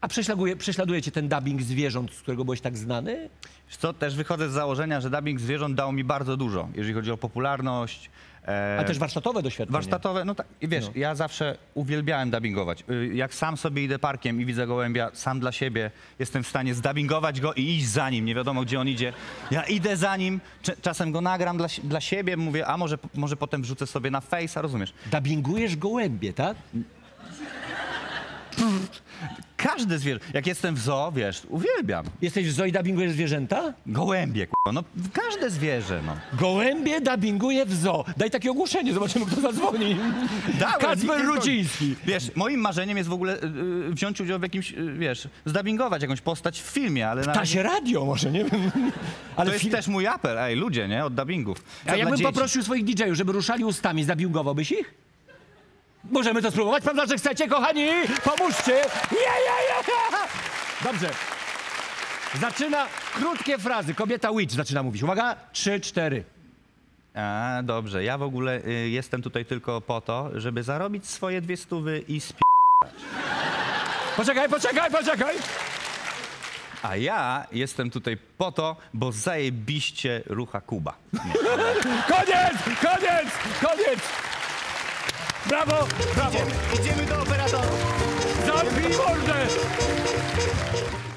A prześladuje, prześladuje cię ten dubbing zwierząt, z którego byłeś tak znany? Wiesz co, też wychodzę z założenia, że dubbing zwierząt dał mi bardzo dużo, jeżeli chodzi o popularność. e, A też warsztatowe doświadczenie. Warsztatowe, no tak, wiesz, No. ja zawsze uwielbiałem dubbingować. Y, Jak sam sobie idę parkiem i widzę gołębia, sam dla siebie jestem w stanie zdubbingować go i iść za nim, nie wiadomo gdzie on idzie. Ja idę za nim, czasem go nagram dla, dla siebie, mówię, a może, może potem wrzucę sobie na face'a, rozumiesz? Dubbingujesz gołębie, tak? Każde zwierzę, jak jestem w zoo, wiesz, uwielbiam. Jesteś w zoo i dubbingujesz zwierzęta? Gołębie, k***a, no każde zwierzę, no. Gołębie dubbinguje w zoo. Daj takie ogłoszenie, zobaczymy kto zadzwoni. Nikt Kacper Ruciński. Wiesz, moim marzeniem jest w ogóle y, y, wziąć udział w jakimś, y, wiesz, zdubbingować jakąś postać w filmie, ale na razie... się radio może, nie wiem. Ale To jest film- też mój apel, ej, ludzie, nie, od dubbingów. A jakbym dzieci. poprosił swoich DJ-ów, żeby ruszali ustami, zabiłgowałbyś ich? Możemy to spróbować, prawda, że chcecie, kochani? Pomóżcie! Ja, ja, ja, ja. Dobrze. Zaczyna krótkie frazy. Kobieta witch zaczyna mówić. Uwaga, trzy, cztery. A, dobrze, ja w ogóle y, jestem tutaj tylko po to, żeby zarobić swoje dwie stówy i spi... Poczekaj, poczekaj, poczekaj! A ja jestem tutaj po to, bo zajebiście rucha Kuba. Nie. Koniec, koniec, koniec! Brawo, brawo! Idziemy do operatora. Thank you.